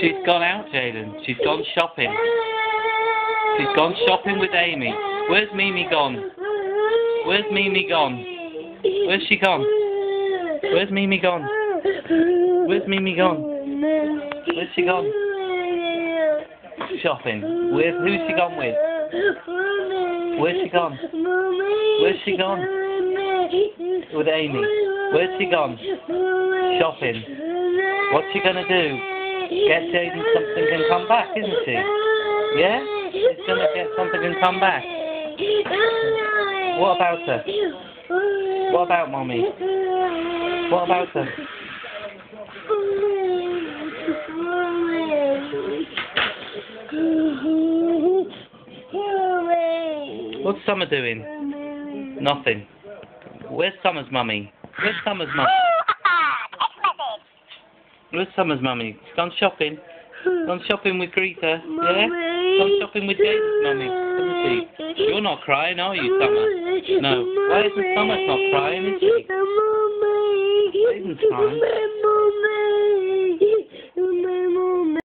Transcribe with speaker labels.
Speaker 1: She's gone out, Jaden. She's gone shopping. She's gone shopping with Amy. Where's Mimi gone? Where's Mimi gone? Where's she gone? Where's Mimi gone? Where's Mimi gone? Where's she gone? Shopping. Where's who's she gone with? Where's she gone? Where's she gone? With Amy. Where's she gone? Shopping. What's she gonna do? Get Jaden something and come back, isn't she? Yeah? She's gonna get something and come back. What about her? What about mommy? What about her? What's Summer doing? Nothing. Where's Summer's mummy? Where's Summer's mummy? Where's Summer's mummy? She's gone shopping. Gone shopping with Greta. Yeah? Gone shopping with Jaden's mummy. Isn't she? You're not crying, are you, Summer? No. Why isn't Summer not crying, is she? Jaden's crying.